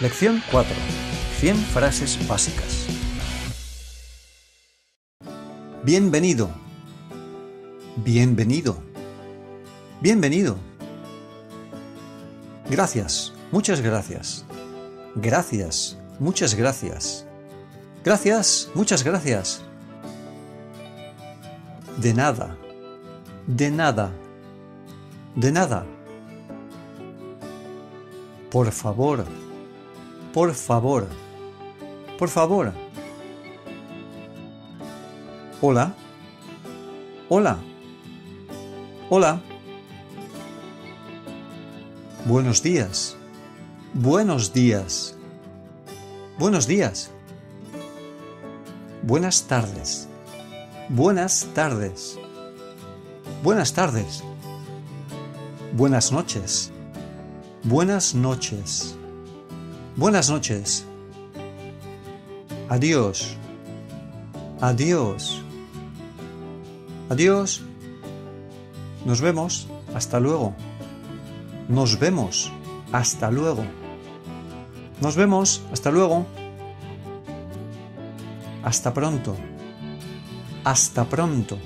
Lección 4. 100 frases básicas. Bienvenido. Bienvenido. Bienvenido. Gracias. Muchas gracias. Gracias. Muchas gracias. Gracias. Muchas gracias. De nada. De nada. De nada. Por favor. Por favor. Por favor. Hola. Hola. Hola. Buenos días. Buenos días. Buenos días. Buenas tardes. Buenas tardes. Buenas tardes. Buenas noches. Buenas noches. Buenas noches. Adiós. Adiós. Adiós. Nos vemos. Hasta luego. Nos vemos. Hasta luego. Nos vemos. Hasta luego. Hasta pronto. Hasta pronto.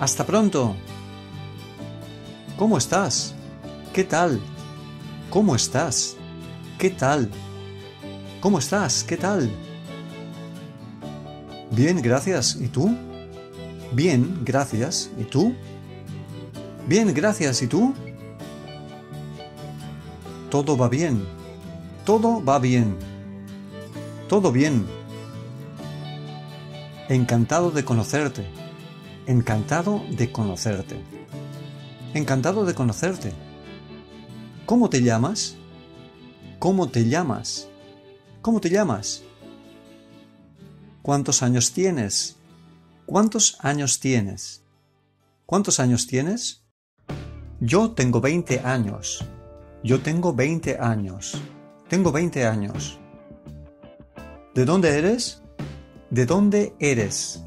Hasta pronto. ¿Cómo estás? ¿Qué tal? ¿Cómo estás? ¿Qué tal? ¿Cómo estás? ¿Qué tal? Bien, gracias. ¿Y tú? Bien, gracias. ¿Y tú? Bien, gracias. ¿Y tú? Todo va bien. Todo va bien. Todo bien. Encantado de conocerte. Encantado de conocerte. Encantado de conocerte. ¿Cómo te llamas? ¿Cómo te llamas? ¿Cómo te llamas? ¿Cuántos años tienes? ¿Cuántos años tienes? ¿Cuántos años tienes? Yo tengo 20 años. Yo tengo 20 años. Tengo 20 años. ¿De dónde eres? ¿De dónde eres?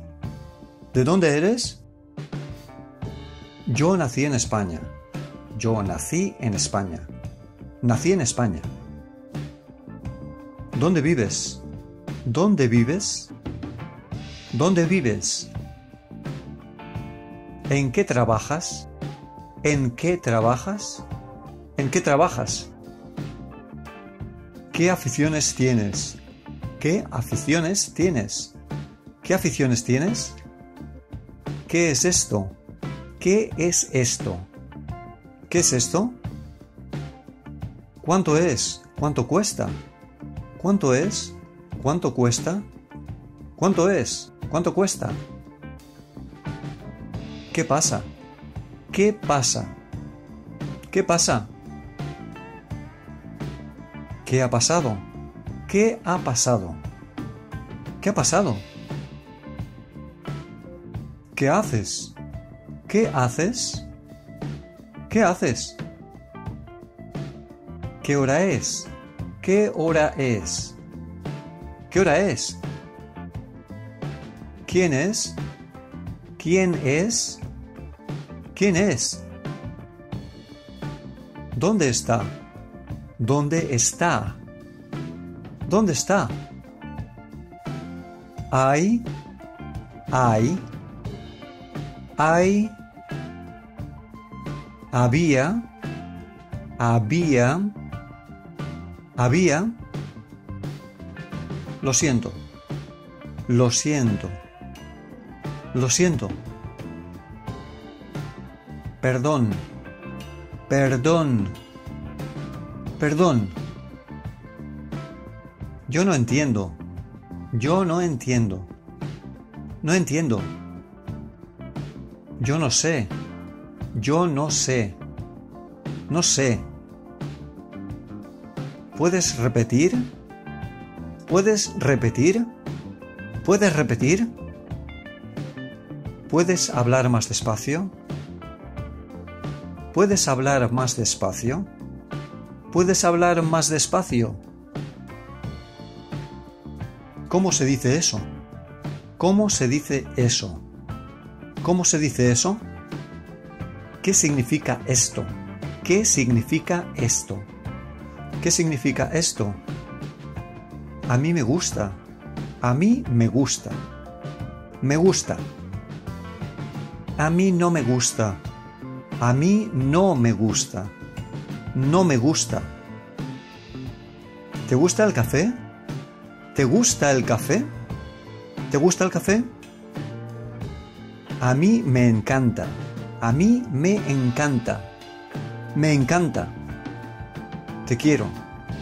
¿De dónde eres? Yo nací en España. Yo nací en España. Nací en España. ¿Dónde vives? ¿Dónde vives? ¿Dónde vives? ¿En qué trabajas? ¿En qué trabajas? ¿En qué trabajas? ¿Qué aficiones tienes? ¿Qué aficiones tienes? ¿Qué aficiones tienes? ¿Qué es esto? ¿Qué es esto? ¿Qué es esto? ¿Cuánto es? ¿Cuánto cuesta? ¿Cuánto es? ¿Cuánto cuesta? ¿Cuánto es? ¿Cuánto cuesta? ¿Qué pasa? ¿Qué pasa? ¿Qué pasa? ¿Qué ha pasado? ¿Qué ha pasado? ¿Qué ha pasado? ¿Qué haces? ¿Qué haces? ¿Qué haces? ¿Qué hora es? ¿Qué hora es? ¿Qué hora es? ¿Quién es? ¿Quién es? ¿Quién es? ¿Dónde está? ¿Dónde está? ¿Dónde está? Hay, hay, hay, había, había, había, lo siento, lo siento, lo siento, perdón, perdón, perdón, yo no entiendo, yo no entiendo, no entiendo, yo no sé, yo no sé, no sé. ¿Puedes repetir? ¿Puedes repetir? ¿Puedes repetir? ¿Puedes hablar más despacio? ¿Puedes hablar más despacio? ¿Puedes hablar más despacio? ¿Cómo se dice eso? ¿Cómo se dice eso? ¿Cómo se dice eso? ¿Qué significa esto? ¿Qué significa esto? ¿Qué significa esto? A mí me gusta. A mí me gusta. Me gusta. A mí no me gusta. A mí no me gusta. No me gusta. ¿Te gusta el café? ¿Te gusta el café? ¿Te gusta el café? A mí me encanta. A mí me encanta. Me encanta. Te quiero.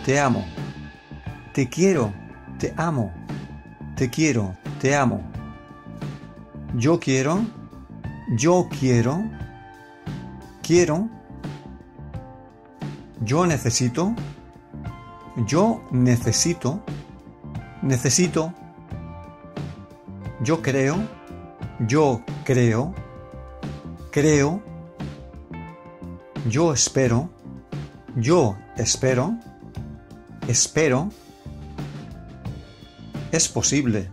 Te amo. Te quiero. Te amo. Te quiero. Te amo. Yo quiero. Yo quiero. Quiero. Yo necesito. Yo necesito. Necesito. Yo creo. Yo creo. Creo. Yo espero. Yo espero. Espero. Es posible.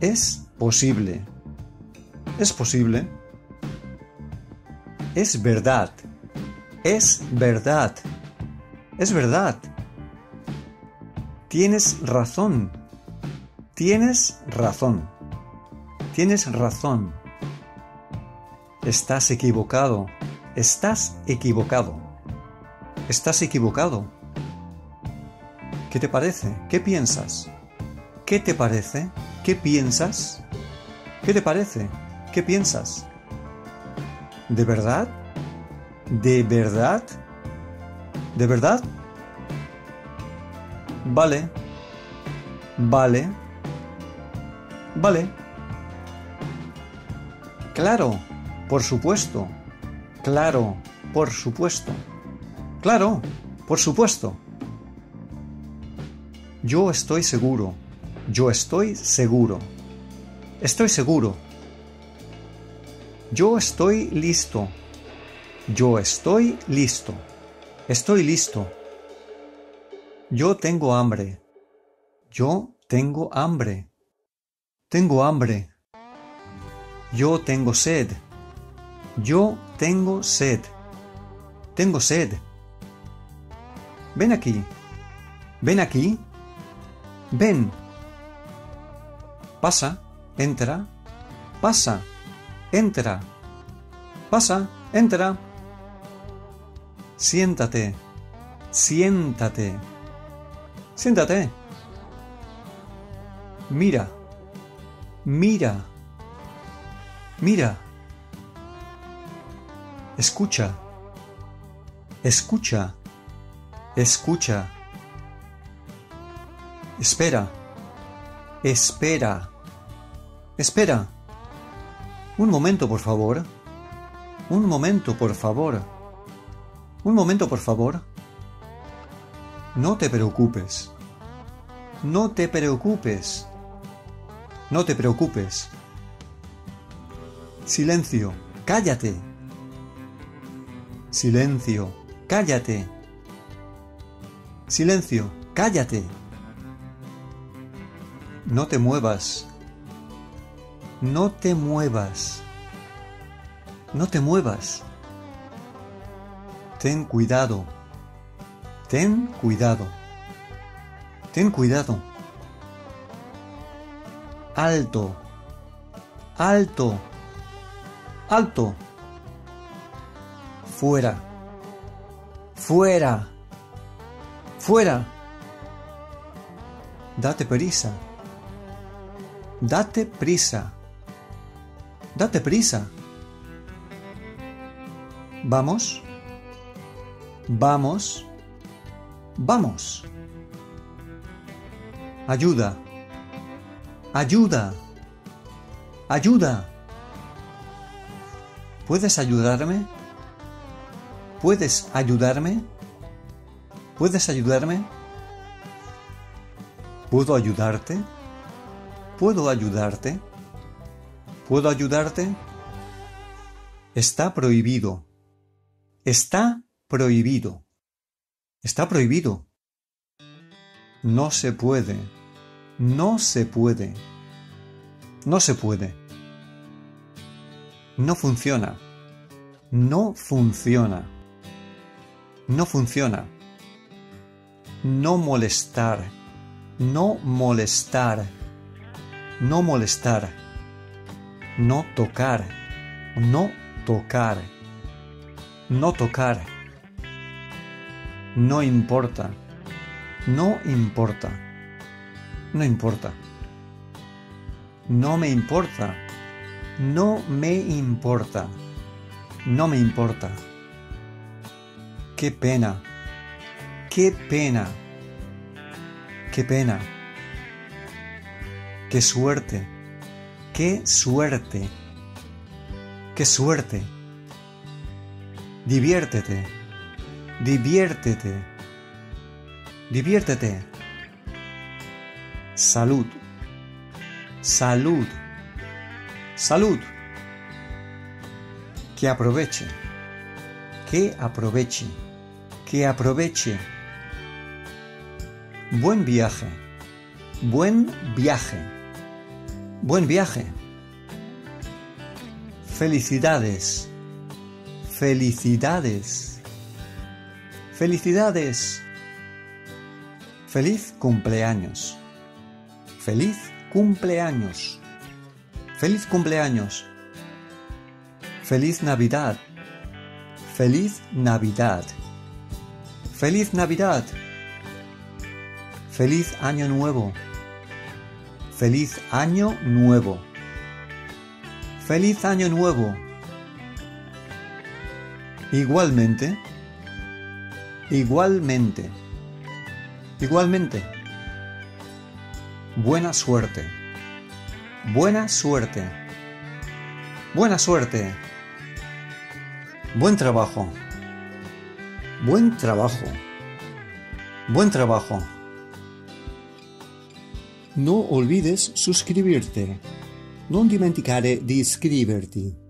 Es posible. Es posible. Es verdad. Es verdad. Es verdad. Tienes razón. Tienes razón. Tienes razón. Estás equivocado. Estás equivocado. Estás equivocado. ¿Qué te parece? ¿Qué piensas? ¿Qué te parece? ¿Qué piensas? ¿Qué te parece? ¿Qué piensas? ¿De verdad? ¿De verdad? ¿De verdad? Vale. Vale. Vale. Claro, por supuesto. Claro, por supuesto. Claro, por supuesto. Yo estoy seguro. Yo estoy seguro. Estoy seguro. Yo estoy listo. Yo estoy listo. Estoy listo. Yo tengo hambre. Yo tengo hambre. Tengo hambre. Yo tengo sed. Yo tengo sed. Tengo sed. Ven aquí. Ven aquí. Ven. Pasa. Entra. Pasa. Entra. Pasa. Entra. Siéntate. Siéntate. Siéntate. Mira. Mira. Mira. Escucha. Escucha. Escucha. Espera. Espera. Espera. Un momento, por favor. Un momento, por favor. Un momento, por favor. No te preocupes. No te preocupes. No te preocupes. Silencio. Cállate. Silencio. Cállate. Silencio. Cállate. No te muevas. No te muevas. No te muevas. Ten cuidado. Ten cuidado. Ten cuidado. Alto. Alto. Alto. Fuera. Fuera. Fuera. Date prisa. Date prisa. Date prisa. Vamos. Vamos. Vamos. Ayuda. Ayuda. Ayuda. ¿Puedes ayudarme? ¿Puedes ayudarme? ¿Puedes ayudarme? ¿Puedo ayudarte? ¿Puedo ayudarte? ¿Puedo ayudarte? Está prohibido. Está prohibido. Está prohibido. No se puede. No se puede. No se puede. No funciona. No funciona. No funciona. No molestar, no molestar, no molestar, no tocar, no tocar, no tocar, no importa, no importa, no importa, no me importa, no me importa, no me importa. Qué pena, qué pena, qué pena. Qué suerte, qué suerte, qué suerte. Diviértete, diviértete, diviértete. Salud, salud, salud. Que aproveche, que aproveche, que aproveche. Buen viaje, buen viaje. Buen viaje. Felicidades. Felicidades. Felicidades. Feliz cumpleaños. Feliz cumpleaños. Feliz cumpleaños. Feliz Navidad. Feliz Navidad. Feliz Navidad. Feliz Año Nuevo. Feliz Año Nuevo. Feliz Año Nuevo. Igualmente. Igualmente. Igualmente. Buena suerte. Buena suerte. Buena suerte. Buen trabajo. Buen trabajo. Buen trabajo. No olvides suscribirte. Non dimenticare di iscriverti.